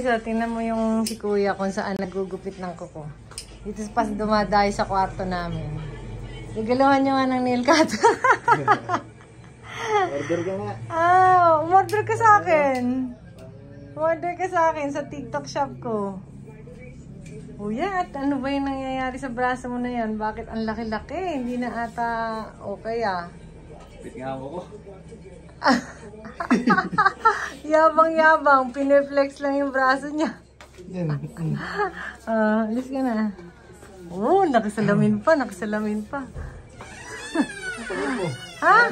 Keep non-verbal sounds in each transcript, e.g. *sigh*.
guys, oh, tingnan mo yung si kuya kung saan nagugupit ng kuko. Dito pas dumadayo sa kwarto namin. Gagaluhan nyo nga ng nail cutter. *laughs* Order ka nga. ah, umorder ka sa akin. Umorder ka sa akin sa TikTok shop ko. Kuya, at ano ba yung nangyayari sa braso mo na yan? Bakit ang laki-laki? Hindi na ata okay ah. Bit nga ako ko. *laughs* Yabang-yabang, pineflex lang yung braso niya. Ah, alis ka na. Oh, nakasalamin pa, nakasalamin pa. ha?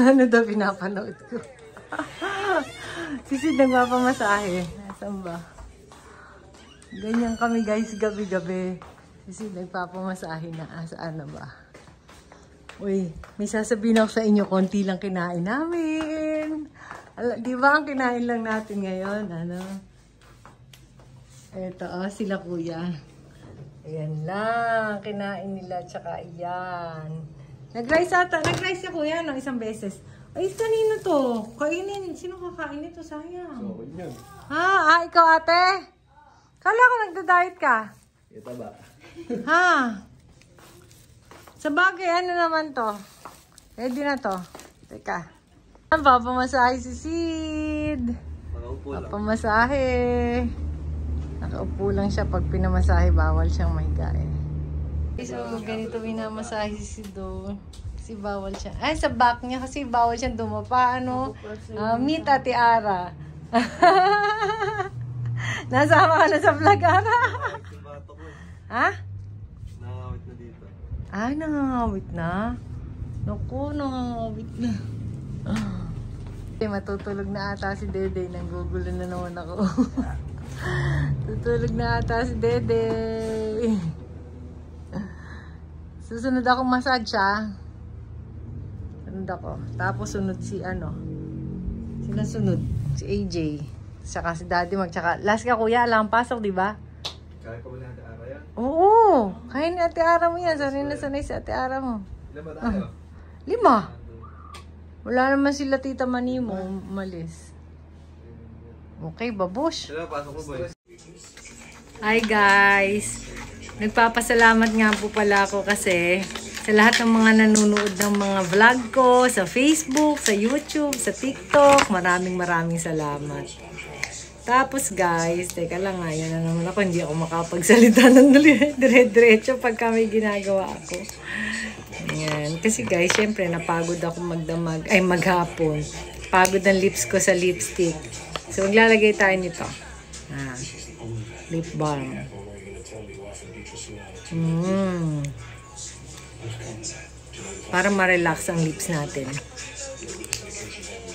ano daw pinapanood ko? Sisid nagpapamasahe. Nasaan ba? Ganyan kami guys, gabi-gabi. Sisid nagpapamasahe na. Ah, saan na ba? Uy, may sasabihin ako sa inyo, konti lang kinain namin. Di ba ang kinain lang natin ngayon? Ano? Eto, oh, sila kuya. Ayan lang, kinain nila, tsaka ayan. Nag-rice ata, nag-rice si kuya ng isang beses. Ay, kanino to? Kainin, sino kakain nito? Sayang. So, yun. Ha? Ah, ikaw ate? Kala ko nagda-diet ka. Ito ba? Ha? Sa bagay, ano naman to? Ready na to. Teka. Ang papamasahe si Sid. Makaupo lang. Papamasahe. Nakaupo lang siya pag pinamasahe, bawal siyang mahiga eh. So, ganito minamasahe si Sid do. Kasi bawal siya. Ay, sa back niya kasi bawal siyang dumapa. Ano? Ah, meet Ate Ara. *laughs* Nasama ka na sa vlog, Ara. Eh. ha? Nakakawit na dito. Ay, nangangawit na. Naku, nangangawit na. Ay, *gasps* matutulog na ata si Dede. Nanggugulo na naman ako. *laughs* Tutulog na ata si Dede. *laughs* Susunod ako massage ha. Sunod ako. Tapos sunod si ano. Sino sunod? Si AJ. Saka si Daddy magtsaka. Last ka kuya, alam pasok, di ba? Kaya ko ba na ata ara yan? Oo. Kaya ni Ate Ara mo yan. Sanay na sanay si Ate Ara mo. Ba tayo? Lima. Wala naman sila tita Manimo. Umalis. Okay, babush. Hi guys! Nagpapasalamat nga po pala ako kasi sa lahat ng mga nanonood ng mga vlog ko sa Facebook, sa YouTube, sa TikTok, maraming maraming salamat. Tapos guys, teka lang nga, yan na naman ako, hindi ako makapagsalita ng dire-diretso pagka may ginagawa ako. Ayan. Kasi guys, syempre napagod ako magdamag, ay maghapon. Pagod ang lips ko sa lipstick. So maglalagay tayo nito. Ah, lip balm. Mm. Para ma-relax ang lips natin.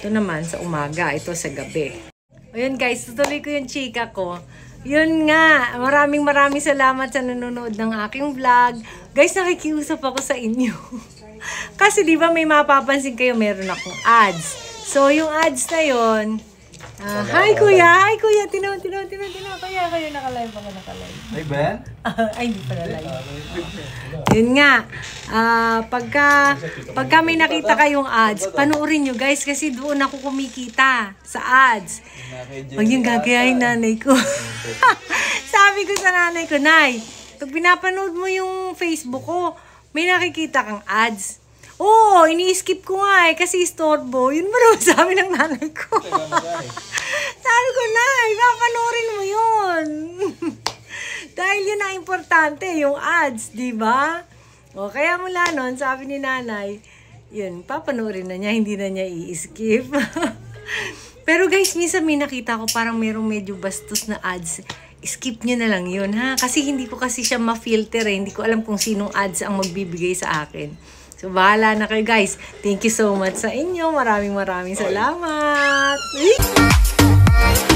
Ito naman sa umaga, ito sa gabi. Ayun guys, tutuloy ko yung chika ko. Yun nga, maraming maraming salamat sa nanonood ng aking vlog. Guys, nakikiusap ako sa inyo. *laughs* Kasi di ba may mapapansin kayo, meron akong ads. So, yung ads na yon Ah, hi kuya, hi kuya, tinaw, tinaw, tinaw, tinaw, kuya, kayo nakalive ako, nakalive. Ay, Ben? *laughs* Ay, hindi pala live. *laughs* Yun nga, ah, pagka, pagka may nakita kayong ads, panoorin nyo guys, kasi doon ako kumikita sa ads. Huwag yung gagayahin nanay ko. *laughs* Sabi ko sa nanay ko, Nay, pag pinapanood mo yung Facebook ko, may nakikita kang ads. Oo, ini-skip ko nga eh, kasi istorbo. Yun mo naman sabi ng nanay ko. *laughs* sabi ko, Nay, papanoorin mo yun. *laughs* Dahil yun ang importante, yung ads, di ba? O, kaya mula nun, sabi ni nanay, yun, papanoorin na niya, hindi na niya i-skip. *laughs* Pero guys, minsan may nakita ko parang merong medyo bastos na ads. Skip nyo na lang yun, ha? Kasi hindi ko kasi siya ma-filter eh. Hindi ko alam kung sinong ads ang magbibigay sa akin. So, bahala na kayo guys. Thank you so much sa inyo. Maraming maraming salamat. Oy.